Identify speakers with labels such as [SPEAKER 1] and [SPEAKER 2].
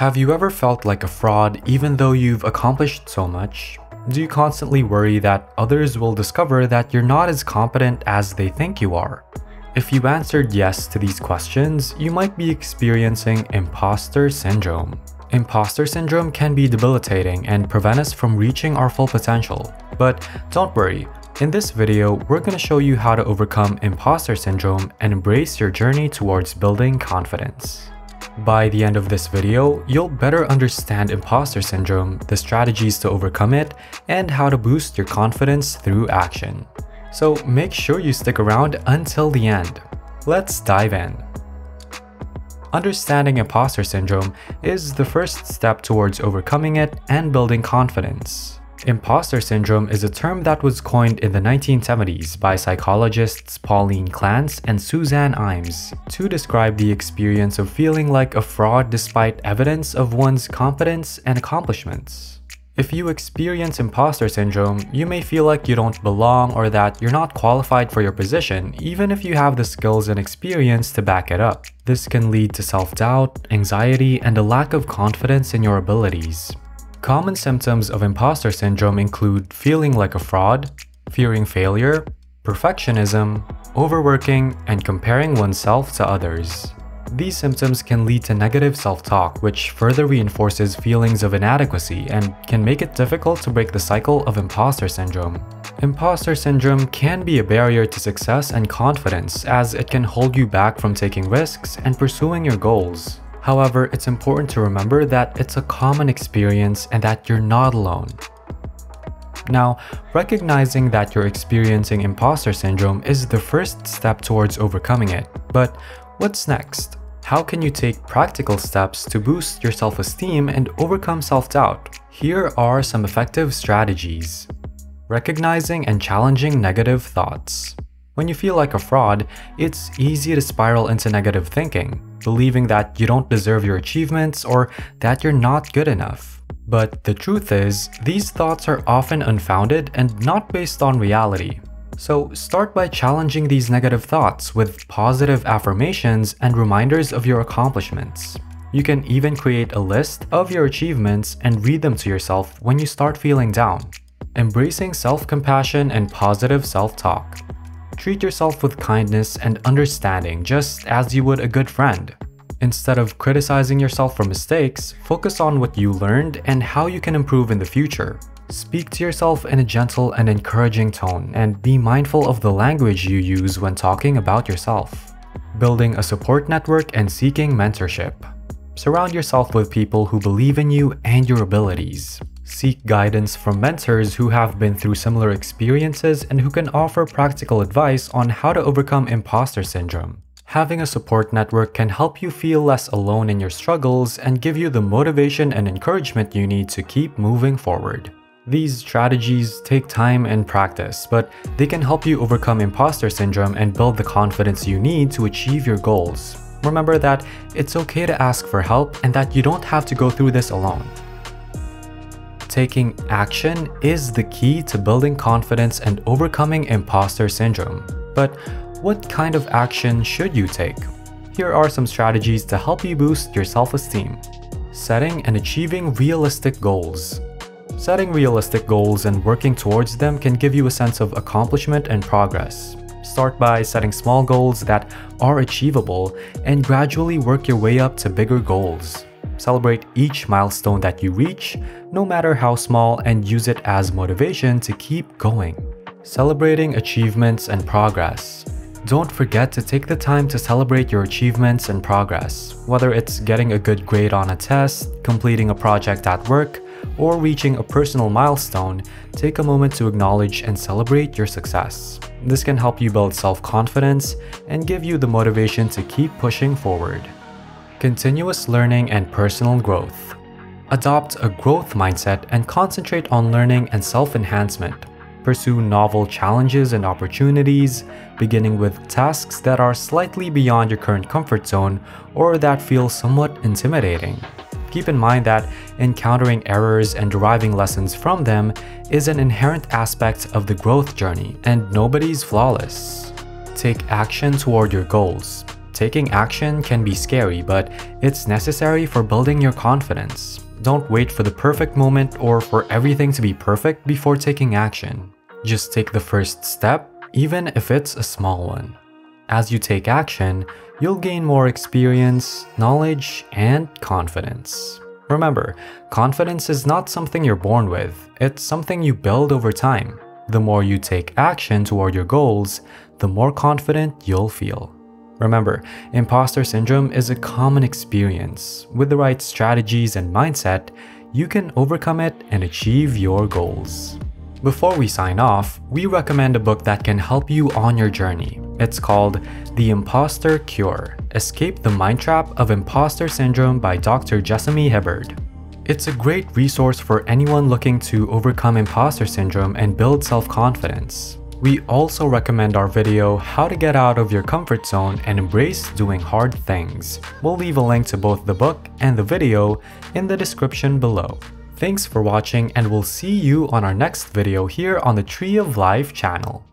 [SPEAKER 1] Have you ever felt like a fraud even though you've accomplished so much? Do you constantly worry that others will discover that you're not as competent as they think you are? If you answered yes to these questions, you might be experiencing imposter syndrome. Imposter syndrome can be debilitating and prevent us from reaching our full potential. But don't worry, in this video, we're going to show you how to overcome imposter syndrome and embrace your journey towards building confidence. By the end of this video, you'll better understand imposter syndrome, the strategies to overcome it, and how to boost your confidence through action. So make sure you stick around until the end. Let's dive in. Understanding imposter syndrome is the first step towards overcoming it and building confidence. Imposter syndrome is a term that was coined in the 1970s by psychologists Pauline Clance and Suzanne Imes to describe the experience of feeling like a fraud despite evidence of one's competence and accomplishments. If you experience imposter syndrome, you may feel like you don't belong or that you're not qualified for your position, even if you have the skills and experience to back it up. This can lead to self-doubt, anxiety, and a lack of confidence in your abilities. Common symptoms of imposter syndrome include feeling like a fraud, fearing failure, perfectionism, overworking, and comparing oneself to others. These symptoms can lead to negative self-talk, which further reinforces feelings of inadequacy and can make it difficult to break the cycle of imposter syndrome. Imposter syndrome can be a barrier to success and confidence as it can hold you back from taking risks and pursuing your goals. However, it's important to remember that it's a common experience and that you're not alone. Now, recognizing that you're experiencing imposter syndrome is the first step towards overcoming it. But what's next? How can you take practical steps to boost your self-esteem and overcome self-doubt? Here are some effective strategies. Recognizing and challenging negative thoughts. When you feel like a fraud, it's easy to spiral into negative thinking, believing that you don't deserve your achievements or that you're not good enough. But the truth is, these thoughts are often unfounded and not based on reality. So start by challenging these negative thoughts with positive affirmations and reminders of your accomplishments. You can even create a list of your achievements and read them to yourself when you start feeling down. Embracing self-compassion and positive self-talk. Treat yourself with kindness and understanding just as you would a good friend. Instead of criticizing yourself for mistakes, focus on what you learned and how you can improve in the future. Speak to yourself in a gentle and encouraging tone and be mindful of the language you use when talking about yourself. Building a support network and seeking mentorship. Surround yourself with people who believe in you and your abilities. Seek guidance from mentors who have been through similar experiences and who can offer practical advice on how to overcome imposter syndrome. Having a support network can help you feel less alone in your struggles and give you the motivation and encouragement you need to keep moving forward. These strategies take time and practice, but they can help you overcome imposter syndrome and build the confidence you need to achieve your goals. Remember that it's okay to ask for help and that you don't have to go through this alone taking action is the key to building confidence and overcoming imposter syndrome. But what kind of action should you take? Here are some strategies to help you boost your self-esteem. Setting and achieving realistic goals. Setting realistic goals and working towards them can give you a sense of accomplishment and progress. Start by setting small goals that are achievable and gradually work your way up to bigger goals. Celebrate each milestone that you reach, no matter how small, and use it as motivation to keep going. Celebrating achievements and progress. Don't forget to take the time to celebrate your achievements and progress, whether it's getting a good grade on a test, completing a project at work, or reaching a personal milestone, take a moment to acknowledge and celebrate your success. This can help you build self-confidence and give you the motivation to keep pushing forward. Continuous learning and personal growth. Adopt a growth mindset and concentrate on learning and self-enhancement. Pursue novel challenges and opportunities, beginning with tasks that are slightly beyond your current comfort zone or that feel somewhat intimidating. Keep in mind that encountering errors and deriving lessons from them is an inherent aspect of the growth journey, and nobody's flawless. Take action toward your goals. Taking action can be scary, but it's necessary for building your confidence. Don't wait for the perfect moment or for everything to be perfect before taking action. Just take the first step, even if it's a small one. As you take action, you'll gain more experience, knowledge, and confidence. Remember, confidence is not something you're born with, it's something you build over time. The more you take action toward your goals, the more confident you'll feel. Remember, imposter syndrome is a common experience. With the right strategies and mindset, you can overcome it and achieve your goals. Before we sign off, we recommend a book that can help you on your journey. It's called The Imposter Cure Escape the Mind Trap of Imposter Syndrome by Dr. Jessamy Hibberd. It's a great resource for anyone looking to overcome imposter syndrome and build self confidence. We also recommend our video How to Get Out of Your Comfort Zone and Embrace Doing Hard Things. We'll leave a link to both the book and the video in the description below. Thanks for watching and we'll see you on our next video here on the Tree of Life channel.